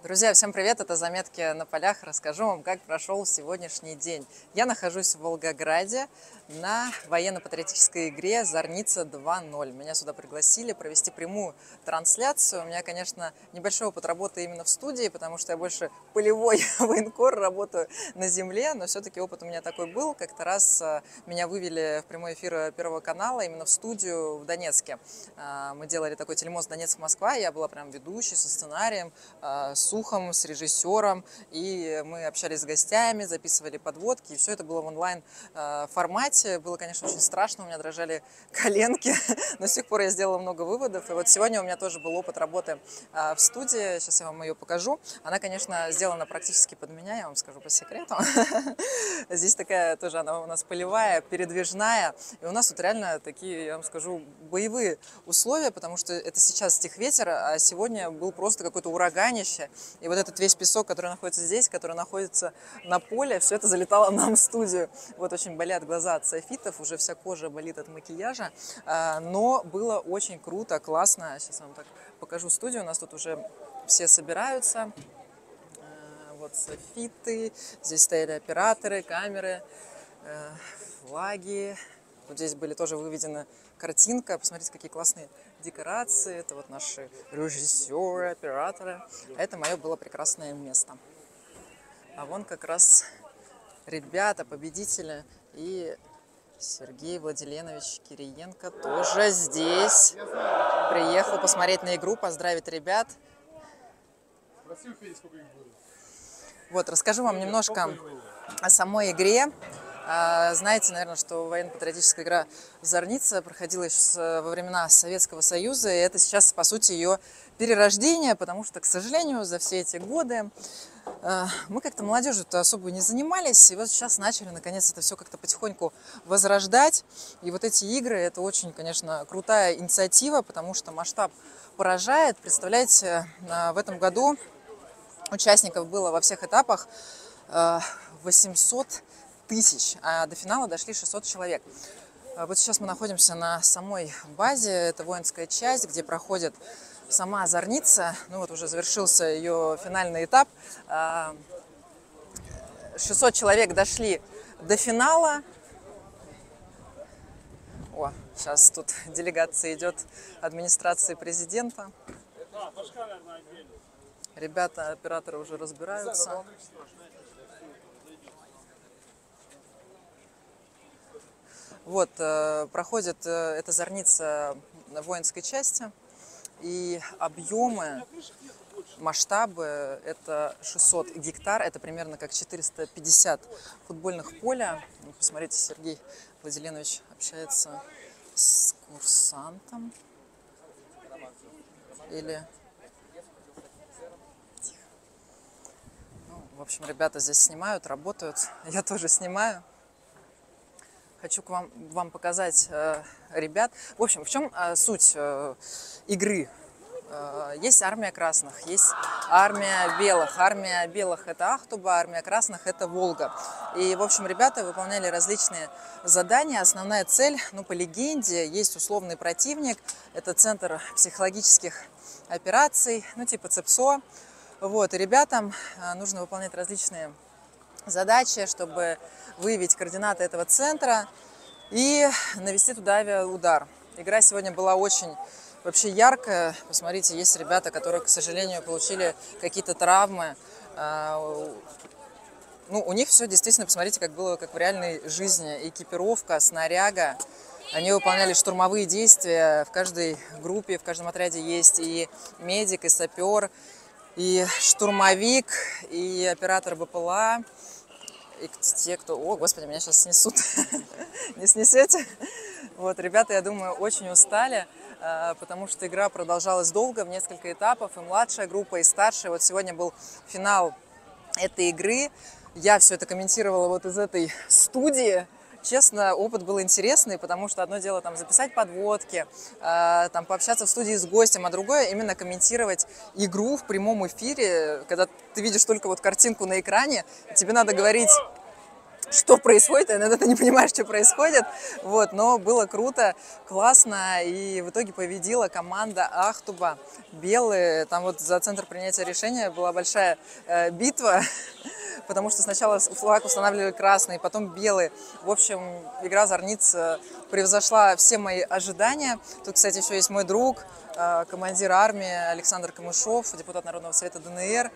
Друзья, всем привет! Это «Заметки на полях». Расскажу вам, как прошел сегодняшний день. Я нахожусь в Волгограде на военно-патриотической игре «Зорница 2.0». Меня сюда пригласили провести прямую трансляцию. У меня, конечно, небольшой опыт работы именно в студии, потому что я больше полевой военкор, работаю на земле, но все-таки опыт у меня такой был. Как-то раз э, меня вывели в прямой эфир Первого канала именно в студию в Донецке. Э, мы делали такой телемост Донецк-Москва, я была прям ведущей со сценарием, э, с ухом, с режиссером, и мы общались с гостями, записывали подводки, и все это было в онлайн э, формате. Было, конечно, очень страшно, у меня дрожали коленки, но с тех пор я сделала много выводов. И вот сегодня у меня тоже был опыт работы э, в студии, сейчас я вам ее покажу. Она, конечно, сделана практически под меня, я вам скажу по секрету. Здесь такая тоже, она у нас полевая, передвижная, и у нас тут реально такие, я вам скажу, боевые условия, потому что это сейчас стих ветер, а сегодня был просто какое-то ураганище, и вот этот весь песок, который находится здесь, который находится на поле, все это залетало нам в студию. Вот очень болят глаза от софитов, уже вся кожа болит от макияжа. А, но было очень круто, классно. Сейчас вам так покажу студию. У нас тут уже все собираются. А, вот софиты, здесь стояли операторы, камеры, э, флаги. Вот здесь были тоже выведены картинка. Посмотрите, какие классные декорации. Это вот наши режиссеры, операторы. А это мое было прекрасное место. А вон как раз ребята, победители. И Сергей Владиленович Кириенко тоже здесь. Приехал посмотреть на игру, поздравить ребят. Вот, расскажу вам немножко о самой игре. А, знаете, наверное, что военно-патриотическая игра «Зорница» проходила еще во времена Советского Союза, и это сейчас, по сути, ее перерождение, потому что, к сожалению, за все эти годы а, мы как-то молодежью-то особо не занимались, и вот сейчас начали, наконец, это все как-то потихоньку возрождать. И вот эти игры, это очень, конечно, крутая инициатива, потому что масштаб поражает. Представляете, а, в этом году участников было во всех этапах 800 тысяч, а до финала дошли 600 человек. А вот сейчас мы находимся на самой базе, это воинская часть, где проходит сама Зорница, ну вот уже завершился ее финальный этап. 600 а, человек дошли до финала. О, сейчас тут делегация идет администрации президента. Ребята, операторы уже разбираются. Вот, э, проходит э, эта зорница воинской части, и объемы, масштабы – это 600 гектар, это примерно как 450 футбольных поля. Ну, посмотрите, Сергей Владиленович общается с курсантом. Или... Ну, в общем, ребята здесь снимают, работают. Я тоже снимаю. Хочу к вам, вам показать э, ребят. В общем, в чем э, суть э, игры? Э, есть армия красных, есть армия белых. Армия белых – это Ахтуба, армия красных – это Волга. И, в общем, ребята выполняли различные задания. Основная цель, ну, по легенде, есть условный противник. Это Центр психологических операций, ну, типа ЦЕПСО. Вот, и ребятам э, нужно выполнять различные задачи, чтобы выявить координаты этого центра и навести туда авиаудар. Игра сегодня была очень вообще яркая. Посмотрите, есть ребята, которые, к сожалению, получили какие-то травмы. А, ну, у них все действительно, посмотрите, как было, как в реальной жизни. Экипировка, снаряга. Они выполняли штурмовые действия. В каждой группе, в каждом отряде есть и медик, и сапер, и штурмовик, и оператор БПЛА и те, кто... О, господи, меня сейчас снесут. Не снесете? Вот, ребята, я думаю, очень устали, э, потому что игра продолжалась долго, в несколько этапов, и младшая группа, и старшая. Вот сегодня был финал этой игры. Я все это комментировала вот из этой студии. Честно, опыт был интересный, потому что одно дело там записать подводки, э, там пообщаться в студии с гостем, а другое именно комментировать игру в прямом эфире, когда ты видишь только вот картинку на экране, тебе надо говорить что происходит, иногда ты не понимаешь, что происходит, вот, но было круто, классно, и в итоге победила команда Ахтуба, белые, там вот за центр принятия решения была большая э, битва, потому что сначала флаг устанавливали красный, потом белый. В общем, игра Зорниц э, превзошла все мои ожидания. Тут, кстати, еще есть мой друг, э, командир армии Александр Камышов, депутат Народного совета ДНР.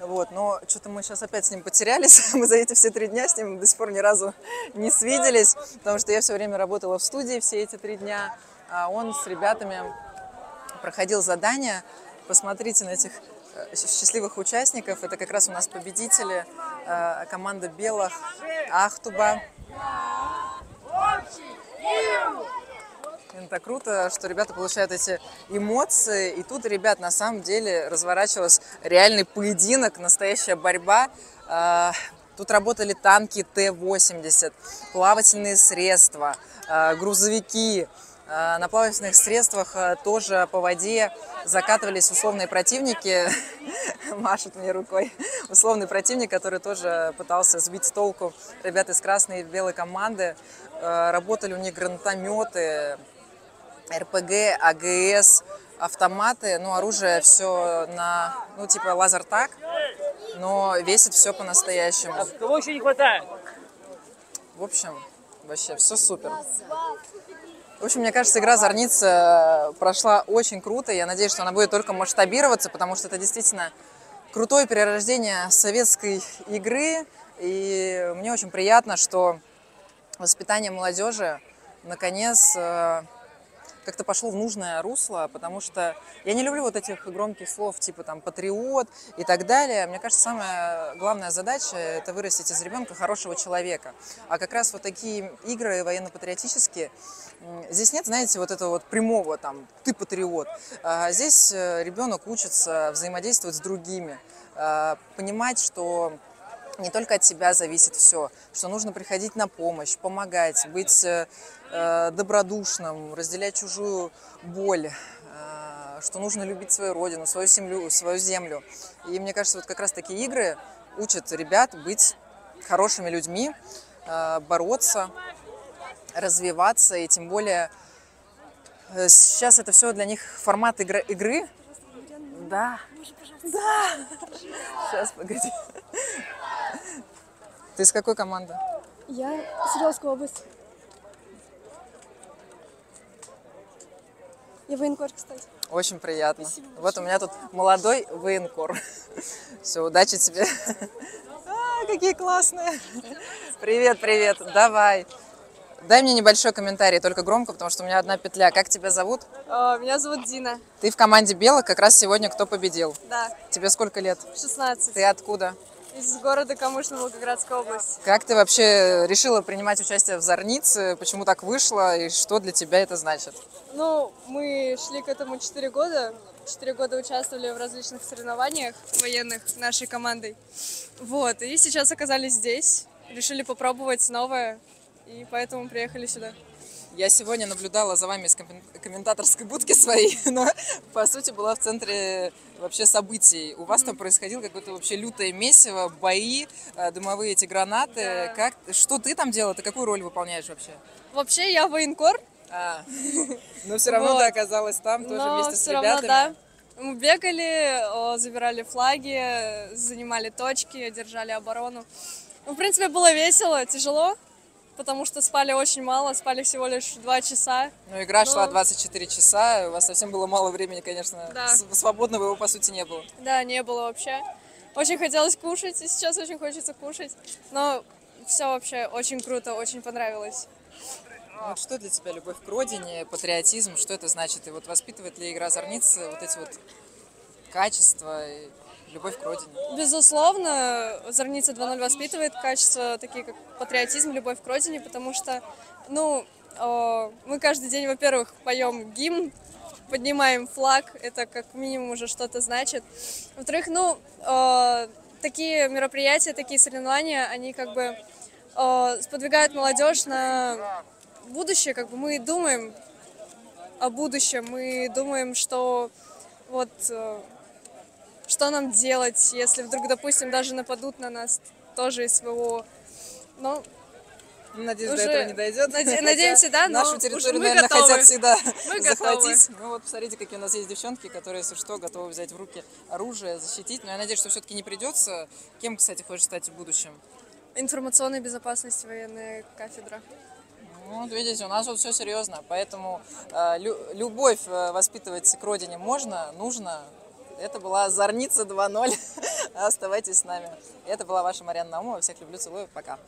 Вот, но что-то мы сейчас опять с ним потерялись. Мы за эти все три дня с ним до сих пор ни разу не свиделись, потому что я все время работала в студии все эти три дня, а он с ребятами проходил задания. Посмотрите на этих э, счастливых участников. Это как раз у нас победители э, команда белых Ахтуба. Это круто, что ребята получают эти эмоции. И тут, ребят, на самом деле разворачивался реальный поединок, настоящая борьба. А, тут работали танки Т-80, плавательные средства, а, грузовики. А, на плавательных средствах тоже по воде закатывались условные противники. Машет мне рукой. Условный противник, который тоже пытался сбить с толку ребят из красной и белой команды. Работали у них гранатометы, РПГ, АГС, автоматы, ну, оружие все на, ну, типа лазертак, но весит все по-настоящему. А кого еще не хватает? В общем, вообще все супер. В общем, мне кажется, игра Зорница прошла очень круто. Я надеюсь, что она будет только масштабироваться, потому что это действительно крутое перерождение советской игры. И мне очень приятно, что воспитание молодежи наконец э, как-то пошло в нужное русло, потому что я не люблю вот этих громких слов типа там патриот и так далее. Мне кажется, самая главная задача – это вырастить из ребенка хорошего человека. А как раз вот такие игры военно-патриотические, здесь нет, знаете, вот этого вот прямого там «ты патриот». А здесь э, ребенок учится взаимодействовать с другими, а, понимать, что не только от себя зависит все, что нужно приходить на помощь, помогать, быть э, э, добродушным, разделять чужую боль, э, что нужно любить свою родину, свою землю, свою землю. И мне кажется, вот как раз такие игры учат ребят быть хорошими людьми, бороться, развиваться, и тем более сейчас это все для них формат игры. игры. Да. Да. Сейчас, погоди. Ты из какой команды? Я Свердловская область. Я военкор, кстати. Очень приятно. Спасибо вот у меня тут молодой военкор. Все, удачи тебе. А, какие классные. Привет, привет. Давай. Дай мне небольшой комментарий, только громко, потому что у меня одна петля. Как тебя зовут? А, меня зовут Дина. Ты в команде белых, как раз сегодня кто победил? Да. Тебе сколько лет? 16. Ты откуда? Из города Камышин, Волгоградская область. Как ты вообще решила принимать участие в Зорнице? Почему так вышло и что для тебя это значит? Ну, мы шли к этому 4 года. 4 года участвовали в различных соревнованиях военных нашей командой. Вот, и сейчас оказались здесь. Решили попробовать новое, и поэтому приехали сюда. Я сегодня наблюдала за вами из комментаторской будки своей, но по сути была в центре вообще событий. У вас там происходило какое-то вообще лютое месиво, бои, э, дымовые эти гранаты. Да. Как, что ты там делала? Ты какую роль выполняешь вообще? Вообще я военкор, А, но все равно Вот. ты оказалась там тоже но вместе с все равно, ребятами. да. Мы бегали, забирали флаги, занимали точки, держали оборону. Ну, в принципе, было весело, тяжело, потому что спали очень мало, спали всего лишь два часа. Ну, игра Но- шла 24 часа, у вас совсем было мало времени, конечно. Да. Свободного его, по сути, не было. Да, не было вообще. Очень хотелось кушать, и сейчас очень хочется кушать. Но все вообще очень круто, очень понравилось. Ну, Вот что для тебя любовь к родине, патриотизм, что это значит? И вот воспитывает ли игра Зорницы вот эти вот качества любовь к родине? Безусловно, Зорница 2.0 воспитывает качества, такие как патриотизм, любовь к родине, потому что, ну, мы каждый день, во-первых, поем гимн, поднимаем флаг, это как минимум уже что-то значит. Во-вторых, ну, такие мероприятия, такие соревнования, они как бы сподвигают молодежь на будущее, как бы мы думаем о будущем, мы думаем, что вот что нам делать, если вдруг, допустим, даже нападут на нас тоже из своего Ну, Надеюсь, Уже до этого не дойдет. наде- надеемся, да, но Нашу территорию, наверное, готовы. хотят всегда Мы захватить. Ну вот, посмотрите, какие у нас есть девчонки, которые, если что, готовы взять в руки оружие, защитить. Но я надеюсь, что все-таки не придется. Кем, кстати, хочешь стать в будущем? информационной безопасности военная кафедра. Ну, Вот видите, у нас вот все серьезно, поэтому э, лю- любовь э, воспитывать к родине можно, нужно. Это была Зорница 2.0. Оставайтесь с нами. Это была ваша Марьяна Наумова. Всех люблю, целую. Пока.